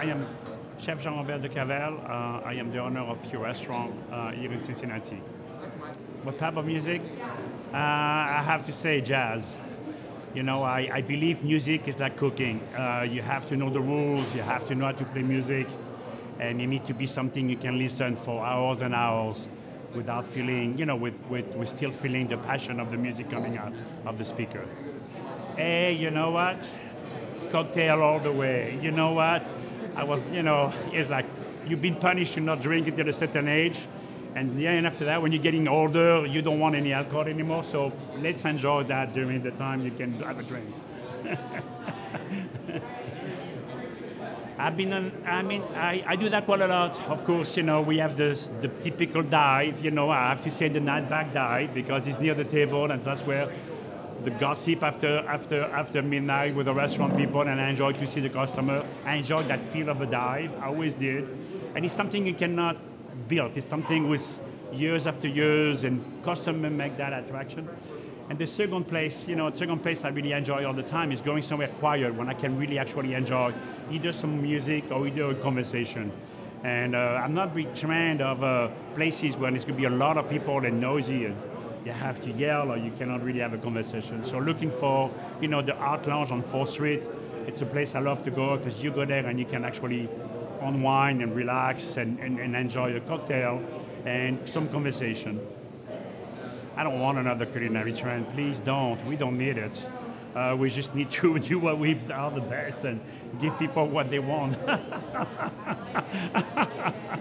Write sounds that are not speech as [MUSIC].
I am Chef Jean-Robert de Cavel. Uh, I am the owner of your restaurant uh, here in Cincinnati. What type of music? Uh, I have to say jazz. You know, I, I believe music is like cooking. Uh, you have to know the rules, you have to know how to play music, and it needs to be something you can listen for hours and hours without feeling, you know, with, with, with still feeling the passion of the music coming out of the speaker. Hey, you know what? Cocktail all the way. You know what? I was, you know, it's like you've been punished to not drink until a certain age. And yeah, and after that, when you're getting older, you don't want any alcohol anymore. So let's enjoy that during the time you can have a drink. [LAUGHS] I've been, on, I mean, I, I do that quite a lot. Of course, you know, we have this, the typical dive. You know, I have to say the Knockback dive because it's near the table, and that's where the gossip after after after midnight with the restaurant people, and I enjoy to see the customer. I enjoy that feel of a dive. I always did, and it's something you cannot build. It's something with years after years, and customer make that attraction. And the second place, you know, second place I really enjoy all the time is going somewhere quiet when I can really actually enjoy either some music or either a conversation. And uh, I'm not big trend of uh, places where there's going to be a lot of people and noisy and you have to yell or you cannot really have a conversation. So looking for, you know, the Art Lounge on 4th Street, it's a place I love to go because you go there and you can actually unwind and relax and, and, and enjoy a cocktail and some conversation. I don't want another culinary trend. Please don't. We don't need it. Uh, we just need to [LAUGHS] do what we are the best and give people what they want. [LAUGHS]